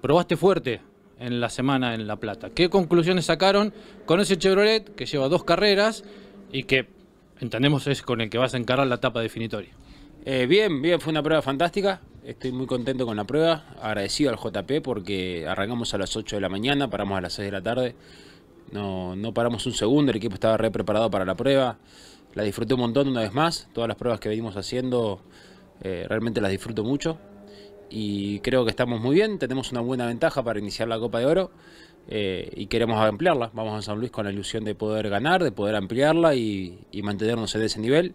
Probaste fuerte en la semana en La Plata. ¿Qué conclusiones sacaron con ese Chevrolet que lleva dos carreras y que entendemos es con el que vas a encarar la etapa definitoria? Eh, bien, bien, fue una prueba fantástica. Estoy muy contento con la prueba. Agradecido al JP porque arrancamos a las 8 de la mañana, paramos a las 6 de la tarde. No, no paramos un segundo, el equipo estaba re preparado para la prueba. La disfruté un montón una vez más. Todas las pruebas que venimos haciendo eh, realmente las disfruto mucho y creo que estamos muy bien, tenemos una buena ventaja para iniciar la Copa de Oro eh, y queremos ampliarla. Vamos a San Luis con la ilusión de poder ganar, de poder ampliarla y, mantenernos en ese nivel,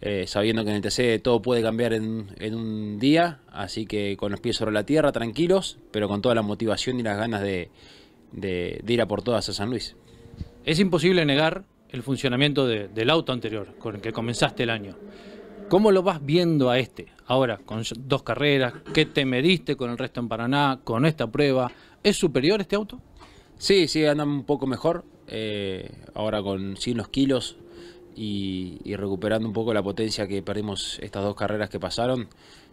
eh, sabiendo que en el TC todo puede cambiar en, un día, así que con los pies sobre la tierra, tranquilos, pero con toda la motivación y las ganas de, de, ir a por todas a San Luis. Es imposible negar el funcionamiento del auto anterior con el que comenzaste el año. ¿Cómo lo vas viendo a este? Ahora, con dos carreras, ¿qué te mediste con el resto en Paraná, con esta prueba? ¿Es superior este auto? Sí, sí, anda un poco mejor. Eh, ahora con 100 los kilos y, recuperando un poco la potencia que perdimos estas dos carreras que pasaron,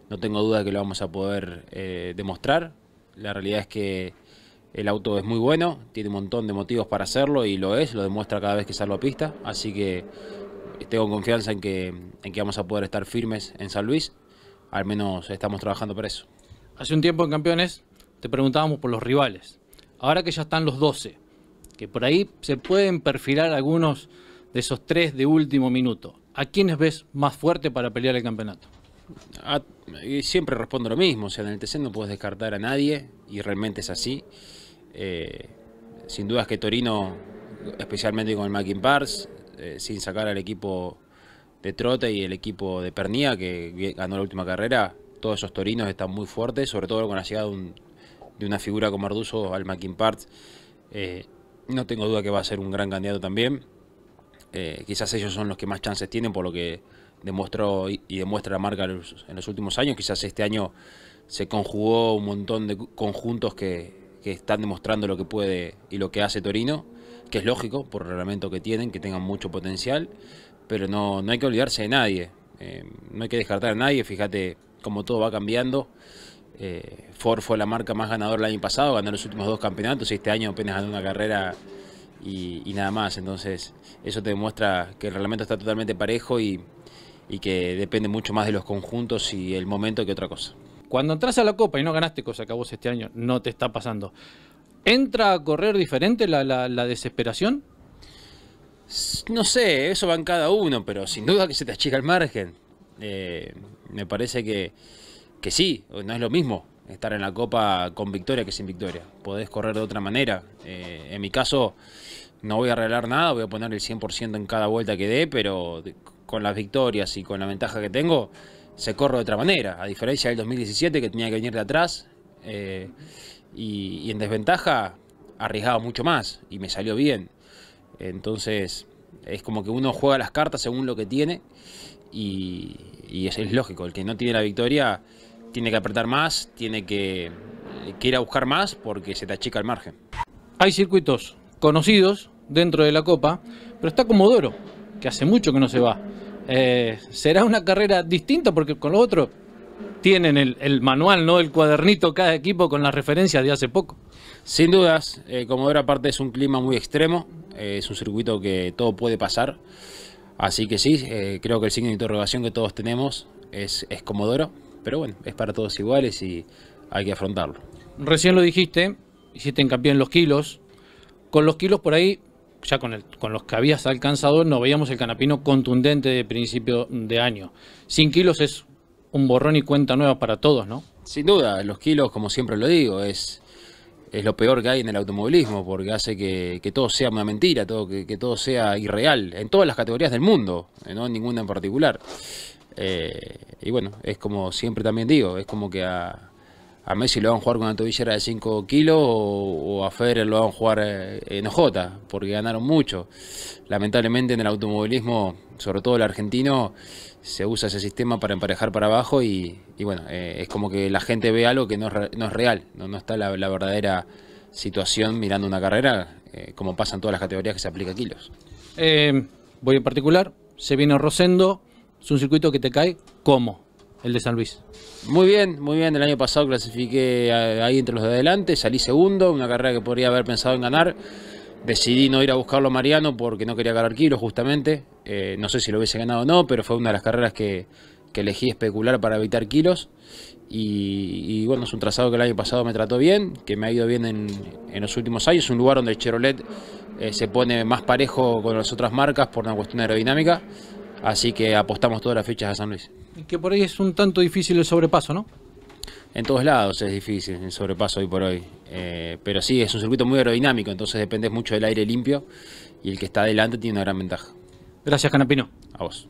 no tengo duda de que lo vamos a poder eh, demostrar. La realidad es que el auto es muy bueno, tiene un montón de motivos para hacerlo y lo es, lo demuestra cada vez que salgo a pista. Así que tengo confianza en que, en que vamos a poder estar firmes en San Luis. Al menos estamos trabajando por eso. Hace un tiempo en Campeones te preguntábamos por los rivales. Ahora que ya están los 12, que por ahí se pueden perfilar algunos de esos tres de último minuto. ¿A quiénes ves más fuerte para pelear el campeonato? siempre respondo lo mismo, o sea, en el TC no puedes descartar a nadie y realmente es así. Eh, sin duda es que Torino, especialmente con el Mackin Pars, eh, sin sacar al equipo de Trote y el equipo de Pernía, que ganó la última carrera, todos esos torinos están muy fuertes, sobre todo con la llegada de, una figura como Arduzo al Mackin. Eh, no tengo duda que va a ser un gran candidato también. Eh, quizás ellos son los que más chances tienen por lo que demostró y, demuestra la marca en los, últimos años. Quizás este año se conjugó un montón de conjuntos que, que están demostrando lo que puede y lo que hace Torino que es lógico por el reglamento que tienen, que tengan mucho potencial, pero no, no hay que olvidarse de nadie, eh, no hay que descartar a nadie, fíjate cómo todo va cambiando. Eh, Ford fue la marca más ganadora el año pasado, ganó los últimos dos campeonatos y este año apenas ganó una carrera y, nada más. Entonces, eso te demuestra que el reglamento está totalmente parejo y, y que depende mucho más de los conjuntos y el momento que otra cosa. Cuando entras a la Copa y no ganaste, cosa que a vos este año no te está pasando, ¿Entra a correr diferente la, desesperación? No sé, eso va en cada uno, pero sin duda que se te achica el margen. Eh, me parece que, que sí, no es lo mismo estar en la Copa con victoria que sin victoria. Podés correr de otra manera. Eh, en mi caso, no voy a arreglar nada, voy a poner el 100% en cada vuelta que dé, pero con las victorias y con la ventaja que tengo, se corre de otra manera. A diferencia del 2017 que tenía que venir de atrás. Eh, y, en desventaja arriesgaba mucho más y me salió bien. Entonces es como que uno juega las cartas según lo que tiene y, eso es, lógico, el que no tiene la victoria tiene que apretar más, tiene que, ir a buscar más porque se te achica el margen. Hay circuitos conocidos dentro de la Copa, pero está Comodoro, que hace mucho que no se va. Eh, ¿Será una carrera distinta? Porque con lo otro tienen el, manual, ¿no? El cuadernito cada equipo con las referencias de hace poco. Sin dudas, eh, Comodoro aparte es un clima muy extremo, eh, es un circuito que todo puede pasar. Así que sí, eh, creo que el signo de interrogación que todos tenemos es, es Comodoro, pero bueno, es para todos iguales y hay que afrontarlo. Recién lo dijiste, hiciste en los kilos. Con los kilos por ahí, ya con, el, con los que habías alcanzado, no veíamos el canapino contundente de principio de año. Sin kilos es un borrón y cuenta nueva para todos, ¿no? Sin duda, los kilos, como siempre lo digo, es, es lo peor que hay en el automovilismo, porque hace que, todo sea una mentira, todo, que, todo sea irreal, en todas las categorías del mundo, no en ninguna en particular. Eh, y bueno, es como siempre también digo, es como que a, a Messi lo van a jugar con una tobillera de 5 kilos o, a Federer lo van a jugar eh, en OJ, porque ganaron mucho. Lamentablemente en el automovilismo, sobre todo el argentino, se usa ese sistema para emparejar para abajo y, bueno, eh, es como que la gente ve algo que no es, real, no, está la, verdadera situación mirando una carrera, eh, como pasa en todas las categorías que se aplica a kilos. Voy en particular, se viene Rosendo, es un circuito que te cae ¿cómo? El de San Luis. Muy bien, muy bien. El año pasado clasifiqué ahí entre los de adelante, salí segundo, una carrera que podría haber pensado en ganar. Decidí no ir a buscarlo a Mariano porque no quería ganar kilos justamente. Eh, no sé si lo hubiese ganado o no, pero fue una de las carreras que, elegí especular para evitar kilos. Y, bueno, es un trazado que el año pasado me trató bien, que me ha ido bien en, los últimos años. Es un lugar donde el Chevrolet eh, se pone más parejo con las otras marcas por una cuestión aerodinámica. Así que apostamos todas las fichas a San Luis. Y que por ahí es un tanto difícil el sobrepaso, ¿no? En todos lados es difícil el sobrepaso hoy por hoy. Eh, pero sí, es un circuito muy aerodinámico, entonces depende mucho del aire limpio y el que está adelante tiene una gran ventaja. Gracias, Canapino. A vos.